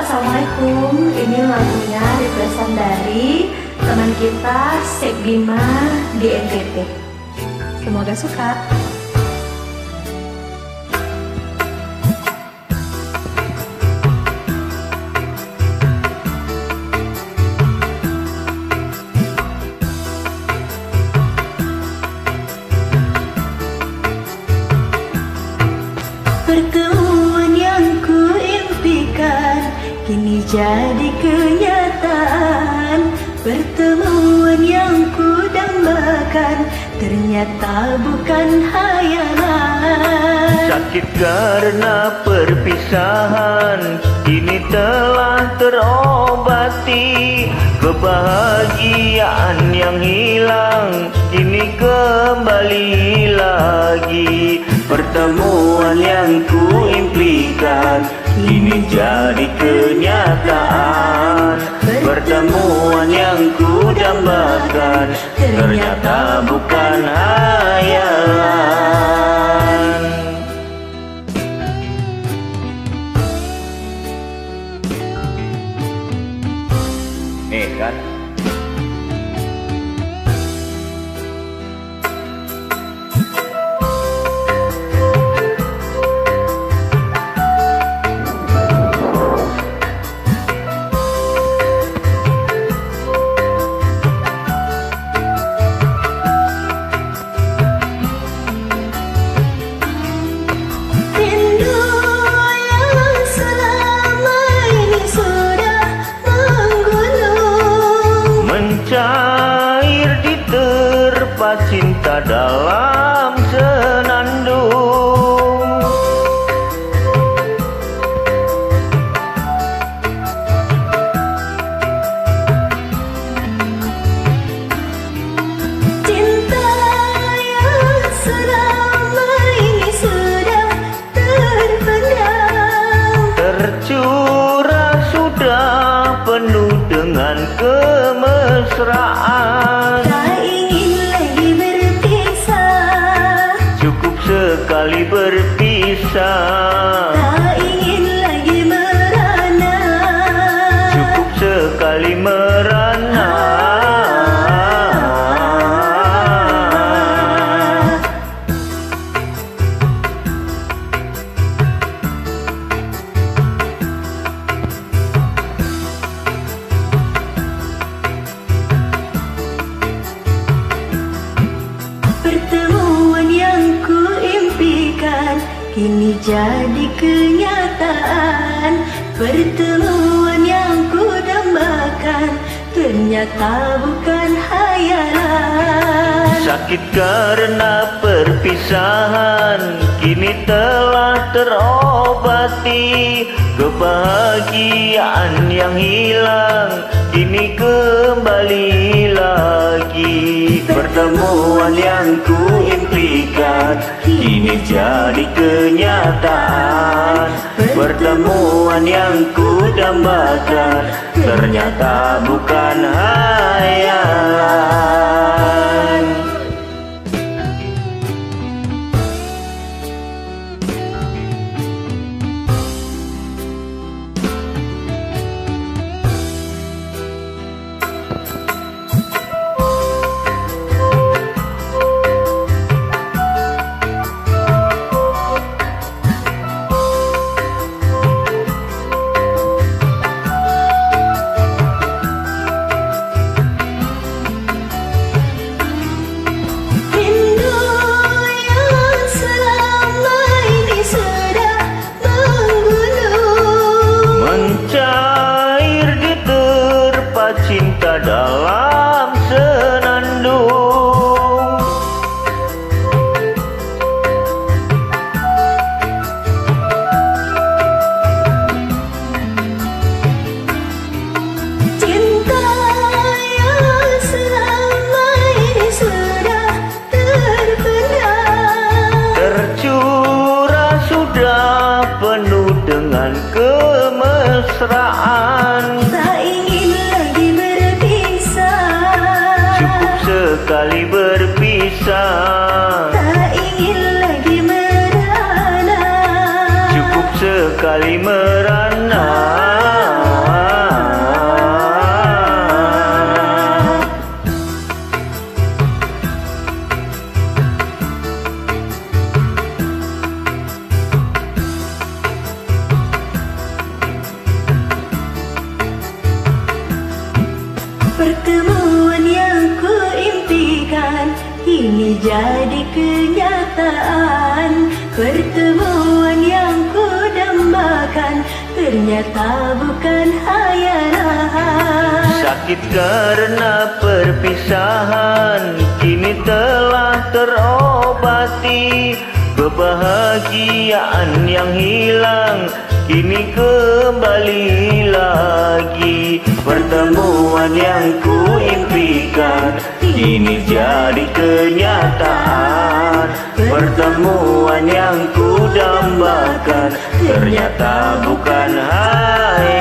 Assalamualaikum. Ini lagunya requestan dari teman kita Sek Bima di NTT Semoga suka jadi kenyataan Pertemuan yang ku dambakan Ternyata bukan hayalan. Sakit karena perpisahan Kini telah terobati. Kebahagiaan yang hilang Kini kembali lagi. Pertemuan yang ku impikan Kini jadi kenyataan. Pertemuan yang ku dambakan Ternyata bukan hayalan Surah Kini jadi kenyataan Pertemuan yang ku dambakan Ternyata bukan hayalan Sakit karena perpisahan Kini telah terobati. Kebahagiaan yang hilang Kini kembali lagi. Pertemuan yang ku impikan Kini jadi kenyataan. Pertemuan yang ku dambakan Ternyata bukan hayalan Pertemuan yang kuimpikan ini Kini jadi kenyataan. Pertemuan yang ku Ternyata bukan hayalan Sakit karena perpisahan Kini telah terobati. Kebahagiaan yang hilang Kini kembali lagi. Pertemuan yang ku impikan Kini jadi kenyataan. Pertemuan yang ku dambakan bukan Ternyata bukan hai.